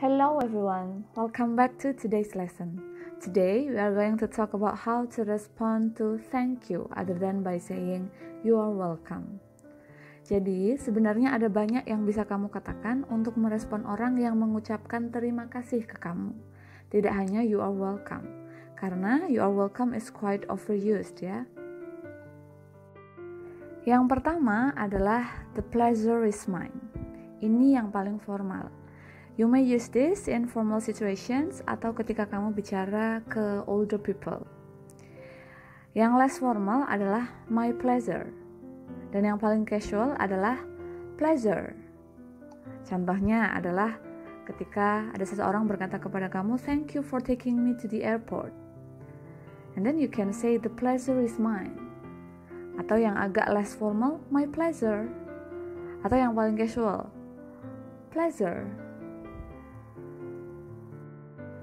Hello everyone, welcome back to today's lesson. Today we are going to talk about how to respond to thank you other than by saying you are welcome. Jadi, sebenarnya ada banyak yang bisa kamu katakan untuk merespon orang yang mengucapkan terima kasih ke kamu. Tidak hanya you are welcome, karena you are welcome is quite overused ya. Yang pertama adalah the pleasure is mine. Ini yang paling formal. You may use this in formal situations atau ketika kamu bicara ke older people. Yang less formal adalah my pleasure. Dan yang paling casual adalah pleasure. Contohnya adalah ketika ada seseorang berkata kepada kamu, "Thank you for taking me to the airport." And then you can say, "The pleasure is mine." Atau yang agak less formal, "My pleasure." Atau yang paling casual, "Pleasure."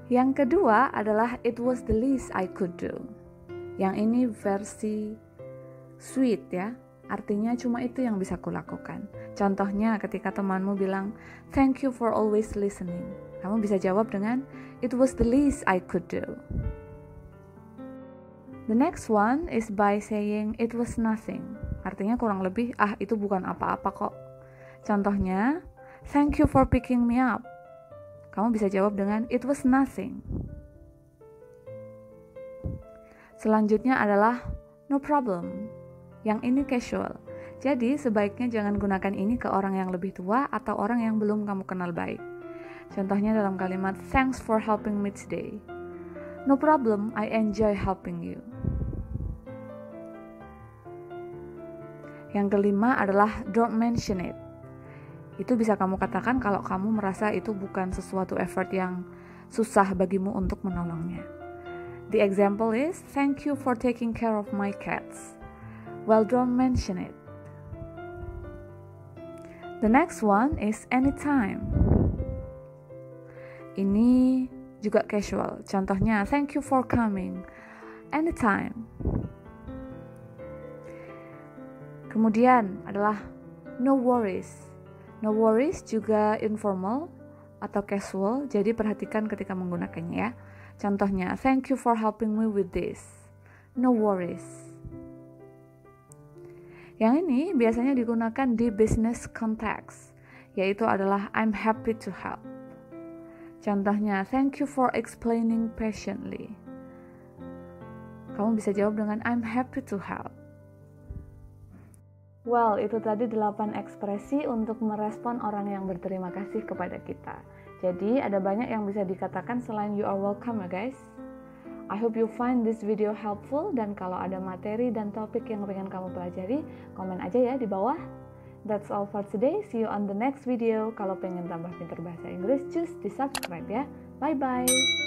Yang kedua adalah it was the least I could do. Yang ini versi sweet ya. Artinya cuma itu yang bisa kulakukan. Contohnya ketika temanmu bilang, "Thank you for always listening." Kamu bisa jawab dengan, "It was the least I could do." The next one is by saying it was nothing. Artinya kurang lebih, ah itu bukan apa-apa kok. Contohnya, "Thank you for picking me up." Kamu bisa jawab dengan it was nothing. Selanjutnya adalah no problem. Yang ini casual. Jadi sebaiknya jangan gunakan ini ke orang yang lebih tua atau orang yang belum kamu kenal baik. Contohnya dalam kalimat thanks for helping me today. No problem, I enjoy helping you. Yang kelima adalah don't mention it. Itu bisa kamu katakan kalau kamu merasa itu bukan sesuatu effort yang susah bagimu untuk menolongnya. The example is, thank you for taking care of my cats. Well, don't mention it. The next one is anytime. Ini juga casual. Contohnya, thank you for coming. Anytime. Kemudian adalah no worries. No worries juga informal atau casual, jadi perhatikan ketika menggunakannya ya. Contohnya, thank you for helping me with this. No worries. Yang ini biasanya digunakan di business context, yaitu adalah I'm happy to help. Contohnya, thank you for explaining patiently. Kamu bisa jawab dengan I'm happy to help. Well, itu tadi 8 ekspresi untuk merespon orang yang berterima kasih kepada kita. Jadi, ada banyak yang bisa dikatakan selain you are welcome ya guys. I hope you find this video helpful dan kalau ada materi dan topik yang pengen kamu pelajari, komen aja ya di bawah. That's all for today. See you on the next video. Kalau pengen tambah pinter bahasa Inggris, just di subscribe ya. Bye bye.